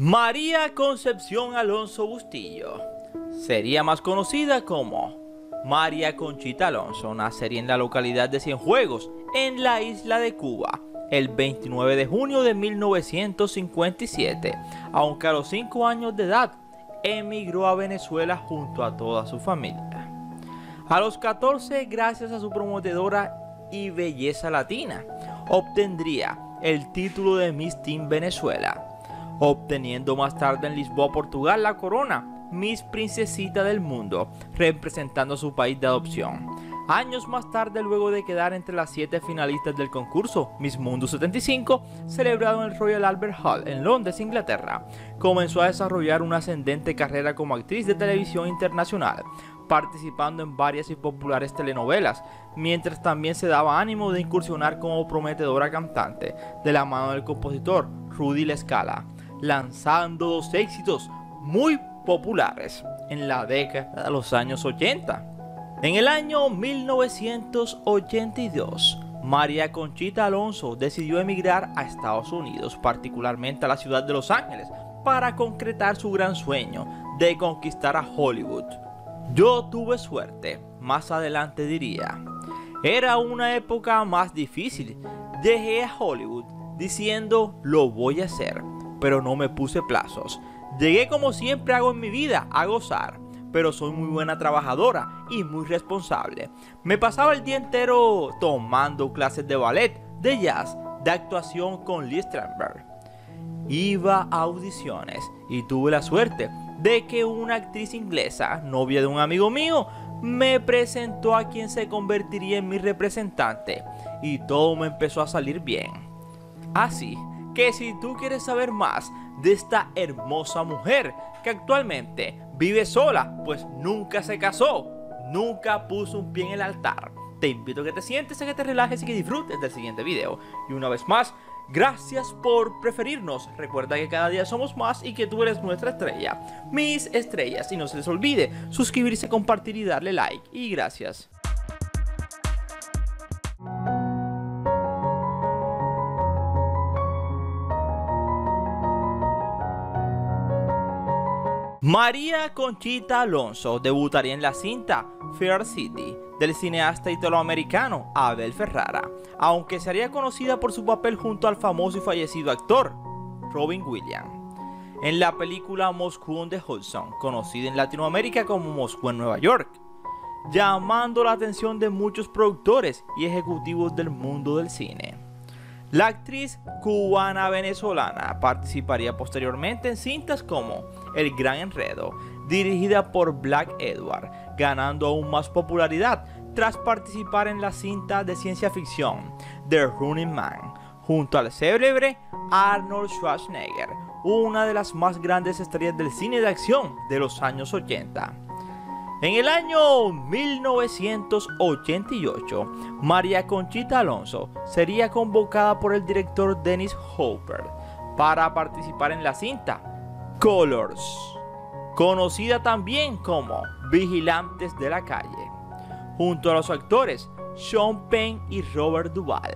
María Concepción Alonso Bustillo sería más conocida como María Conchita Alonso. Nacería en la localidad de Cienfuegos, en la isla de Cuba, el 29 de junio de 1957, aunque a los 5 años de edad emigró a Venezuela junto a toda su familia. A los 14, gracias a su prometedora y belleza latina, obtendría el título de Miss Teen Venezuela obteniendo más tarde en Lisboa, Portugal, la corona Miss Princesita del Mundo, representando a su país de adopción. Años más tarde, luego de quedar entre las siete finalistas del concurso Miss Mundo 75, celebrado en el Royal Albert Hall en Londres, Inglaterra, comenzó a desarrollar una ascendente carrera como actriz de televisión internacional, participando en varias y populares telenovelas, mientras también se daba ánimo de incursionar como prometedora cantante de la mano del compositor Rudy Lescala lanzando dos éxitos muy populares en la década de los años 80. En el año 1982, María Conchita Alonso decidió emigrar a Estados Unidos, particularmente a la ciudad de Los Ángeles, para concretar su gran sueño de conquistar a Hollywood. Yo tuve suerte, más adelante diría. Era una época más difícil. Dejé a Hollywood diciendo lo voy a hacer pero no me puse plazos. Llegué como siempre hago en mi vida, a gozar, pero soy muy buena trabajadora y muy responsable. Me pasaba el día entero tomando clases de ballet, de jazz, de actuación con Lee Strandberg. Iba a audiciones y tuve la suerte de que una actriz inglesa, novia de un amigo mío, me presentó a quien se convertiría en mi representante y todo me empezó a salir bien. Así que si tú quieres saber más de esta hermosa mujer que actualmente vive sola, pues nunca se casó, nunca puso un pie en el altar, te invito a que te sientes, a que te relajes y que disfrutes del siguiente video. Y una vez más, gracias por preferirnos. Recuerda que cada día somos más y que tú eres nuestra estrella. Mis estrellas. Y no se les olvide suscribirse, compartir y darle like. Y gracias. María Conchita Alonso debutaría en la cinta Fair City del cineasta italoamericano Abel Ferrara, aunque sería conocida por su papel junto al famoso y fallecido actor Robin Williams. En la película Moscú the Hudson, conocida en Latinoamérica como Moscú en Nueva York, llamando la atención de muchos productores y ejecutivos del mundo del cine. La actriz cubana-venezolana participaría posteriormente en cintas como El Gran Enredo, dirigida por Black Edward, ganando aún más popularidad tras participar en la cinta de ciencia ficción The Running Man, junto al célebre Arnold Schwarzenegger, una de las más grandes estrellas del cine de acción de los años 80. En el año 1988, María Conchita Alonso sería convocada por el director Dennis Hopper para participar en la cinta Colors, conocida también como Vigilantes de la Calle, junto a los actores Sean Penn y Robert Duvall.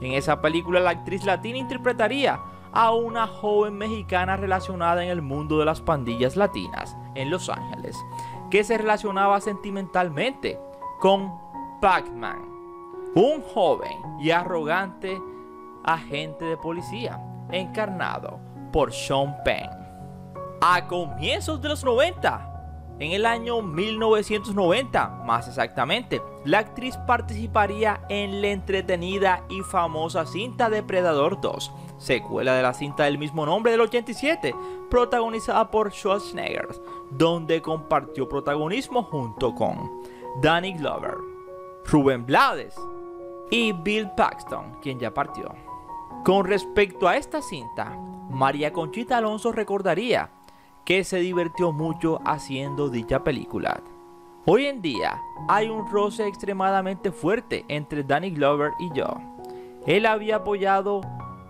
En esa película la actriz latina interpretaría a una joven mexicana relacionada en el mundo de las pandillas latinas en Los Ángeles que se relacionaba sentimentalmente con Pac-Man, un joven y arrogante agente de policía encarnado por Sean Penn. A comienzos de los 90, en el año 1990, más exactamente, la actriz participaría en la entretenida y famosa cinta Depredador 2, secuela de la cinta del mismo nombre del 87, protagonizada por Schwarzenegger, donde compartió protagonismo junto con Danny Glover, Ruben Blades y Bill Paxton, quien ya partió. Con respecto a esta cinta, María Conchita Alonso recordaría que se divirtió mucho haciendo dicha película. Hoy en día hay un roce extremadamente fuerte entre Danny Glover y yo. Él había apoyado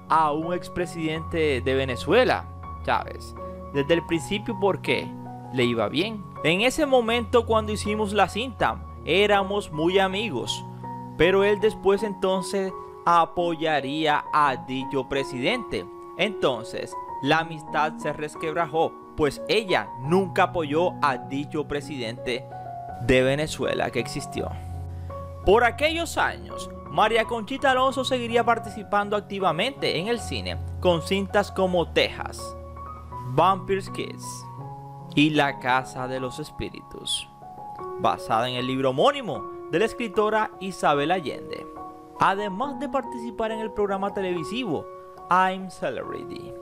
a un expresidente de Venezuela, Chávez, desde el principio porque le iba bien. En ese momento cuando hicimos la cinta éramos muy amigos, pero él después entonces apoyaría a dicho presidente. Entonces, la amistad se resquebrajó, pues ella nunca apoyó a dicho presidente de Venezuela que existió. Por aquellos años, María Conchita Alonso seguiría participando activamente en el cine con cintas como Texas, Vampires Kids y La Casa de los Espíritus, basada en el libro homónimo de la escritora Isabel Allende. Además de participar en el programa televisivo I'm Celebrity,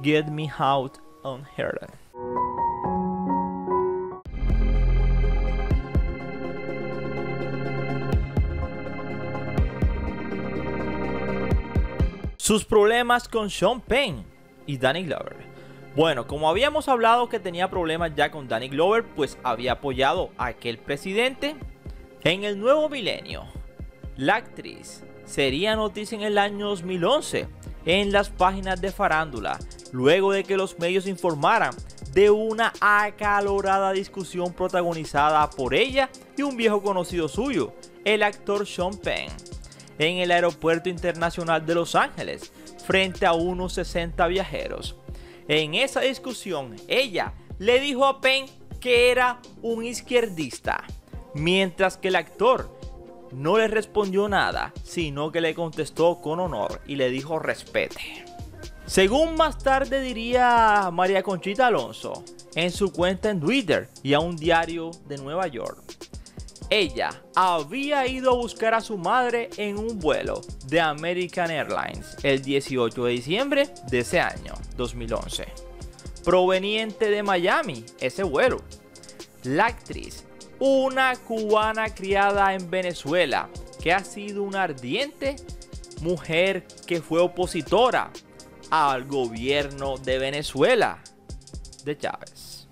Get Me Out on. Sus problemas con Sean Penn y Danny Glover. Bueno, como habíamos hablado que tenía problemas ya con Danny Glover, pues había apoyado a aquel presidente. En el nuevo milenio, la actriz sería noticia en el año 2011 en las páginas de farándula, luego de que los medios informaran de una acalorada discusión protagonizada por ella y un viejo conocido suyo, el actor Sean Penn en el Aeropuerto Internacional de Los Ángeles frente a unos 60 viajeros. En esa discusión, ella le dijo a Penn que era un izquierdista, mientras que el actor no le respondió nada, sino que le contestó con honor y le dijo respete. Según más tarde diría María Conchita Alonso en su cuenta en Twitter y a un diario de Nueva York, ella había ido a buscar a su madre en un vuelo de American Airlines el 18 de diciembre de ese año, 2011. Proveniente de Miami, ese vuelo. La actriz, una cubana criada en Venezuela, que ha sido una ardiente mujer que fue opositora al gobierno de Venezuela de Chávez.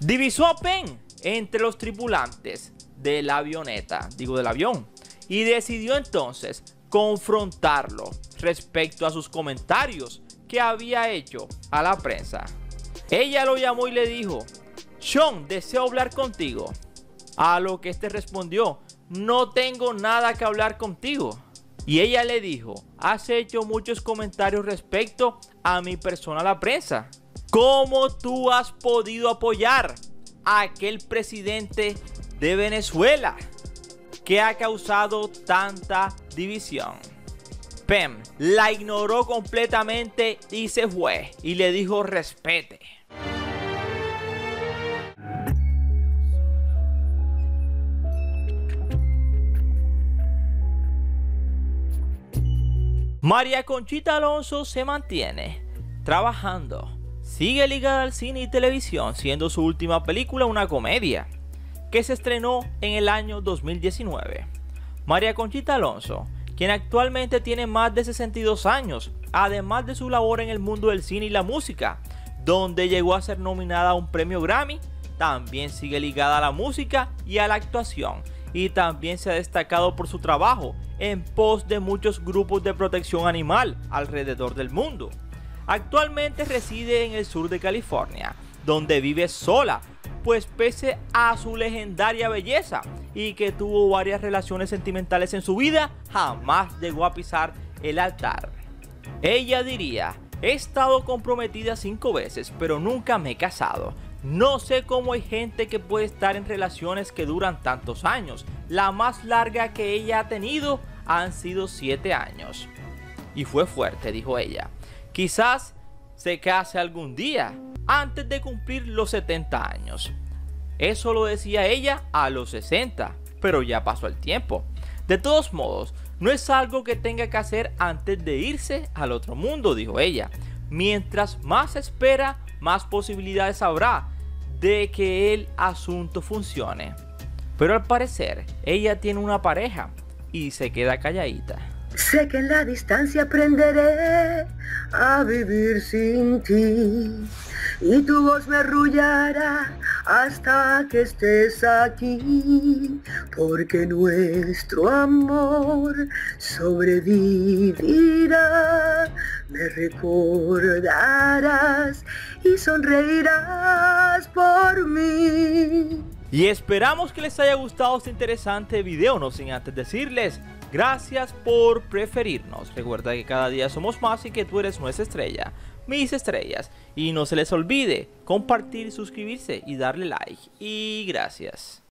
Divisó a Penn entre los tripulantes de la avioneta, digo del avión, y decidió entonces confrontarlo respecto a sus comentarios que había hecho a la prensa. Ella lo llamó y le dijo, Sean, deseo hablar contigo. A lo que este respondió, no tengo nada que hablar contigo. Y ella le dijo, has hecho muchos comentarios respecto a mi persona a la prensa. ¿Cómo tú has podido apoyar a aquel presidente de Venezuela que ha causado tanta división. Pem la ignoró completamente y se fue y le dijo respete. María Conchita Alonso se mantiene trabajando. Sigue ligada al cine y televisión, siendo su última película una comedia que se estrenó en el año 2019. María Conchita Alonso, quien actualmente tiene más de 62 años, además de su labor en el mundo del cine y la música, donde llegó a ser nominada a un premio Grammy, también sigue ligada a la música y a la actuación, y también se ha destacado por su trabajo en pos de muchos grupos de protección animal alrededor del mundo. Actualmente reside en el sur de California, donde vive sola pues pese a su legendaria belleza y que tuvo varias relaciones sentimentales en su vida, jamás llegó a pisar el altar. Ella diría, he estado comprometida cinco veces, pero nunca me he casado. No sé cómo hay gente que puede estar en relaciones que duran tantos años. La más larga que ella ha tenido han sido siete años. Y fue fuerte, dijo ella. Quizás se case algún día, antes de cumplir los 70 años. Eso lo decía ella a los 60, pero ya pasó el tiempo. De todos modos, no es algo que tenga que hacer antes de irse al otro mundo, dijo ella. Mientras más espera, más posibilidades habrá de que el asunto funcione. Pero al parecer, ella tiene una pareja y se queda calladita. Sé que en la distancia aprenderé a vivir sin ti y tu voz me arrullará hasta que estés aquí, porque nuestro amor sobrevivirá. Me recordarás y sonreirás por mí. Y esperamos que les haya gustado este interesante video, no sin antes decirles gracias por preferirnos. Recuerda que cada día somos más y que tú eres nuestra estrella, mis estrellas. Y no se les olvide compartir, suscribirse y darle like. Y gracias.